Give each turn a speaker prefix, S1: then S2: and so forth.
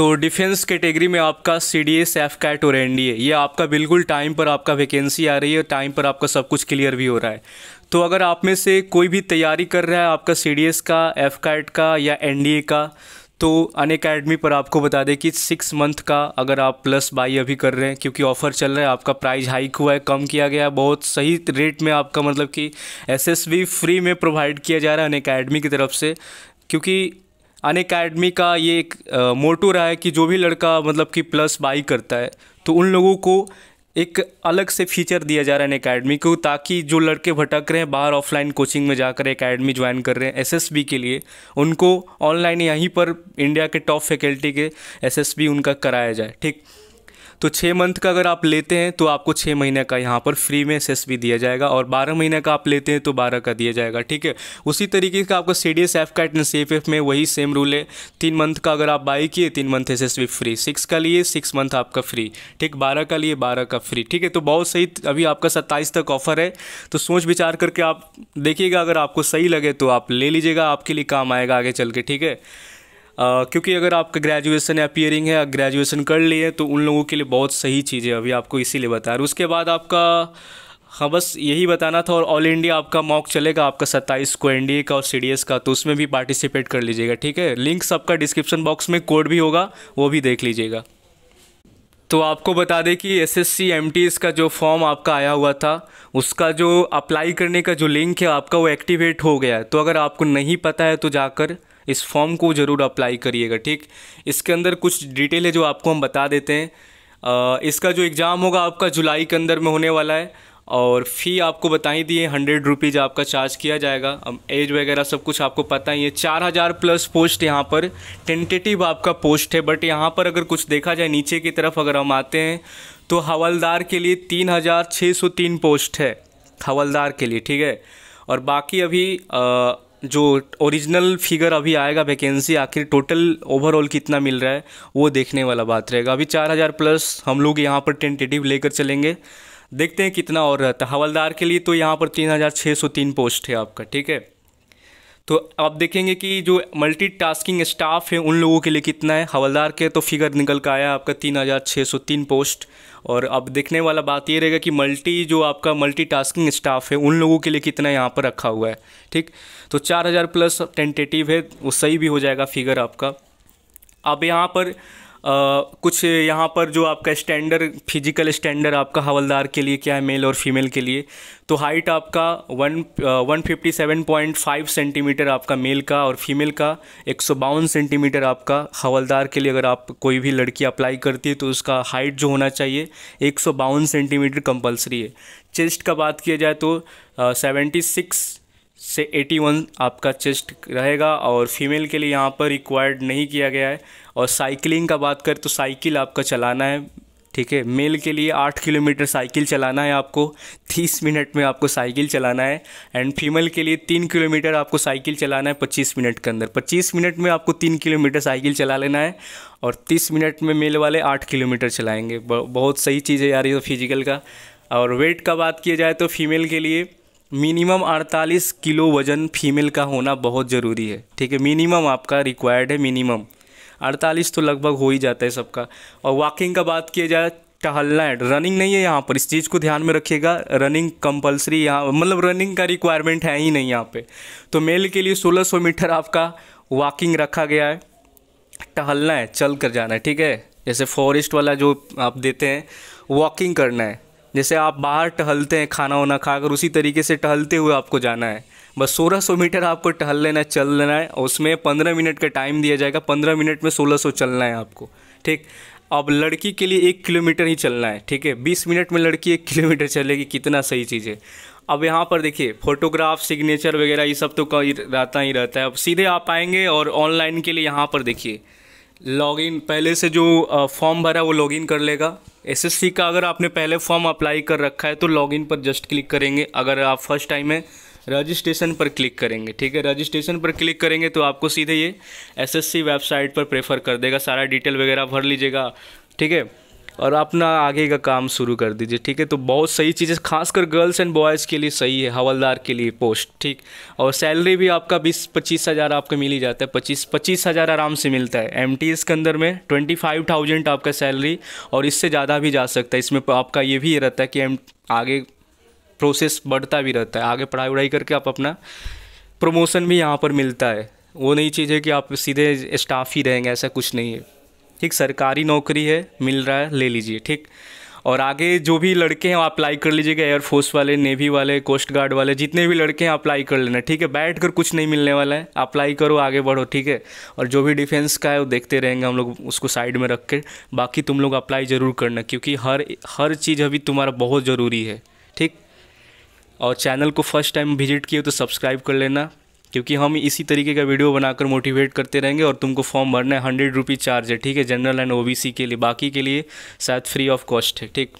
S1: तो defence category में आपका C D S F CAT और एन डी ए ये आपका बिल्कुल टाइम पर आपका वैकेंसी आ रही है, टाइम पर आपका सब कुछ क्लियर भी हो रहा है। तो अगर आप में से कोई भी तैयारी कर रहा है आपका सी डी एस का एफ़ कैट का या एन डी ए का तो अन अकेडमी पर आपको बता दें कि सिक्स मंथ का अगर आप प्लस बाई अभी कर रहे हैं, क्योंकि ऑफ़र चल रहा है, आपका प्राइस हाइक हुआ है, कम किया गया है, बहुत सही रेट में आपका मतलब कि एस फ्री में प्रोवाइड किया जा रहा है अन अकेडमी की तरफ़ से, क्योंकि अन अकेडमी का ये एक मोटो रहा है कि जो भी लड़का मतलब कि प्लस बाई करता है तो उन लोगों को एक अलग से फीचर दिया जा रहा है अकेडमी को, ताकि जो लड़के भटक रहे हैं, बाहर ऑफलाइन कोचिंग में जाकर अकेडमी ज्वाइन कर रहे हैं एसएसबी के लिए, उनको ऑनलाइन यहीं पर इंडिया के टॉप फैकल्टी के एसएसबी उनका कराया जाए, ठीक? तो छः मंथ का अगर आप लेते हैं तो आपको छः महीने का यहाँ पर फ्री में एस भी दिया जाएगा और बारह महीने का आप लेते हैं तो बारह का दिया जाएगा, ठीक है? उसी तरीके का आपका सी डी एस एफ़ का एंड सी एफ़ एफ़ में वही सेम रूल है। तीन मंथ का अगर आप बाई किए, तीन month S S free six का लिए सिक्स मंथ आपका फ्री ठीक, बारह का लिए, बारह का फ्री ठीक है तो बहुत सही अभी आपका सत्ताईस तक ऑफ़र है। तो सोच विचार करके आप देखिएगा, अगर आपको सही लगे तो आप ले लीजिएगा, आपके लिए काम आएगा आगे चल के, ठीक है? क्योंकि अगर आपका ग्रेजुएसन या पियरिंग है ग्रेजुएसन कर लिए तो उन लोगों के लिए बहुत सही चीज़ है अभी आपको इसीलिए बता रहा उसके बाद आपका हाँ बस यही बताना था और ऑल इंडिया आपका मॉक चलेगा, आपका सत्ताईस को एन का और सीडीएस का तो उसमें भी पार्टिसिपेट कर लीजिएगा, ठीक है? लिंक सबका डिस्क्रिप्शन बॉक्स में कोड भी होगा, वो भी देख लीजिएगा। तो आपको बता दें कि S S C M T का जो फॉर्म आपका आया हुआ था, उसका जो अप्लाई करने का जो लिंक है, आपका वो एक्टिवेट हो गया है। तो अगर आपको नहीं पता है तो जाकर इस फॉर्म को ज़रूर अप्लाई करिएगा ठीक? इसके अंदर कुछ डिटेल है जो आपको हम बता देते हैं। आ, इसका जो एग्ज़ाम होगा आपका जुलाई के अंदर में होने वाला है और फ़ी आपको बता ही दिए हंड्रेड रुपीज़ आपका चार्ज किया जाएगा। अब एज वगैरह सब कुछ आपको पता ही है। चार हज़ार प्लस पोस्ट यहाँ पर। टेंटेटिव आपका पोस्ट है बट यहाँ पर अगर कुछ देखा जाए नीचे की तरफ़ अगर हम आते हैं तो हवलदार के लिए तीन हज़ार छः सौ तीन पोस्ट है। हवलदार के लिए ठीक है? और बाकी अभी आ, जो ओरिजिनल फिगर अभी आएगा वैकेंसी आखिर टोटल ओवरऑल कितना मिल रहा है, वो देखने वाला बात रहेगा। अभी चार हज़ार प्लस हम लोग यहाँ पर टेंटेटिव लेकर चलेंगे। देखते हैं कितना और रहता है। हवलदार के लिए तो यहाँ पर तीन हज़ार छः सौ तीन पोस्ट है आपका, ठीक है? तो आप देखेंगे कि जो मल्टी टास्किंग स्टाफ है, उन लोगों के लिए कितना है? हवलदार के तो फिगर निकल कर आया आपका तीन हज़ार छः सौ तीन पोस्ट और अब देखने वाला बात ये रहेगा कि मल्टी जो आपका मल्टी टास्किंग स्टाफ है, उन लोगों के लिए कितना यहाँ पर रखा हुआ है, ठीक? तो चार हज़ार प्लस टेंटेटिव है, वो सही भी हो जाएगा फिगर आपका। अब यहाँ पर कुछ यहाँ पर जो आपका स्टैंडर्ड फ़िज़िकल स्टैंडर्ड आपका हवलदार के लिए क्या है मेल और फीमेल के लिए तो हाइट आपका one one fifty seven point five centimetre आपका मेल का और फीमेल का, एक सौ बावन सेंटीमीटर आपका हवलदार के लिए अगर आप कोई भी लड़की अप्लाई करती है तो उसका हाइट जो होना चाहिए, एक सौ बावन सेंटीमीटर कंपलसरी है। चेस्ट का बात किया जाए तो सेवेंटी सिक्स से 81 आपका चेस्ट रहेगा और फीमेल के लिए यहाँ पर रिक्वायर्ड नहीं किया गया है। और साइकिलिंग का बात करें तो साइकिल आपका चलाना है, ठीक है? मेल के लिए आठ किलोमीटर साइकिल चलाना है आपको, तीस मिनट में आपको साइकिल चलाना है। एंड फीमेल के लिए तीन किलोमीटर आपको साइकिल चलाना है पच्चीस मिनट के अंदर। पच्चीस मिनट में आपको तीन किलोमीटर साइकिल चला लेना है और तीस मिनट में मेल वाले आठ किलोमीटर चलाएँगे। बहुत सही चीज़ है यार ये तो फ़िज़िकल का। और वेट का बात किया जाए तो फीमेल के लिए मिनिमम 48 किलो वज़न फीमेल का होना बहुत ज़रूरी है। ठीक है, मिनिमम आपका रिक्वायर्ड है मिनिमम। 48 तो लगभग हो ही जाता है सबका। और वॉकिंग का बात किया जाए, टहलना है। रनिंग नहीं है यहाँ पर। इस चीज़ को ध्यान में रखिएगा रनिंग कंपलसरी यहाँ मतलब रनिंग का रिक्वायरमेंट है ही नहीं यहाँ पे। तो मेल के लिए 1600 मीटर आपका वॉकिंग रखा गया है। टहलना है चल कर जाना है। ठीक है, जैसे फॉरेस्ट वाला जो आप देते हैं वॉकिंग करना है। जैसे आप बाहर टहलते हैं खाना वाना खाकर, उसी तरीके से टहलते हुए आपको जाना है। बस सोलह सौ मीटर आपको टहल लेना है चल लेना है उसमें पंद्रह मिनट का टाइम दिया जाएगा। पंद्रह मिनट में सोलह सौ चलना है आपको, ठीक? अब लड़की के लिए एक किलोमीटर ही चलना है, ठीक है? बीस मिनट में लड़की एक किलोमीटर चलेगी, कितना सही चीज़ है। अब यहाँ पर देखिए, फोटोग्राफ, सिग्नेचर वगैरह, ये सब तो रहता ही रहता है। अब सीधे आप आएँगे और ऑनलाइन के लिए यहाँ पर देखिए लॉगिन पहले से जो फॉर्म भरा वो लॉगिन कर लेगा। एसएससी का अगर आपने पहले फॉर्म अप्लाई कर रखा है तो लॉगिन पर जस्ट क्लिक करेंगे। अगर आप फ़र्स्ट टाइम है, रजिस्ट्रेशन पर क्लिक करेंगे, ठीक है? रजिस्ट्रेशन पर क्लिक करेंगे तो आपको सीधे ये एसएससी वेबसाइट पर प्रेफर कर देगा। सारा डिटेल वगैरह भर लीजिएगा, ठीक है? और अपना आगे का काम शुरू कर दीजिए, ठीक है? तो बहुत सही चीज़ है खासकर गर्ल्स एंड बॉयज़ के लिए सही है, हवलदार के लिए पोस्ट, ठीक? और सैलरी भी आपका बीस पच्चीस हज़ार आपका मिल ही जाता है पच्चीस पच्चीस हज़ार आराम से मिलता है। एमटीएस के अंदर में ट्वेंटी फाइव थाउज़ेंड आपका सैलरी और इससे ज़्यादा भी जा सकता है। इसमें आपका ये भी रहता है कि एम, आगे प्रोसेस बढ़ता भी रहता है। आगे पढ़ाई वढ़ाई करके आप अपना प्रमोशन भी यहाँ पर मिलता है। वो नई चीज़ है कि आप सीधे स्टाफ ही रहेंगे, ऐसा कुछ नहीं है। ठीक, सरकारी नौकरी है, मिल रहा है, ले लीजिए, ठीक। और आगे जो भी लड़के हैं अप्लाई कर लीजिएगा एयरफोर्स वाले नेवी वाले कोस्ट गार्ड वाले, जितने भी लड़के हैं अप्लाई कर लेना, ठीक है। बैठ कर कुछ नहीं मिलने वाला है अप्लाई करो, आगे बढ़ो, ठीक है। और जो भी डिफेंस का है, वो देखते रहेंगे हम लोग उसको साइड में रख के। बाकी तुम लोग अप्लाई ज़रूर करना, क्योंकि हर हर चीज़ अभी तुम्हारा बहुत ज़रूरी है, ठीक। और चैनल को फ़र्स्ट टाइम विज़िट किए तो सब्सक्राइब कर लेना। क्योंकि हम इसी तरीके का वीडियो बनाकर मोटिवेट करते रहेंगे और तुमको फॉर्म भरना है हंड्रेड रुपीज़ चार्ज है, ठीक है? जनरल एंड ओबीसी के लिए, बाकी के लिए शायद फ्री ऑफ़ कॉस्ट है, ठीक?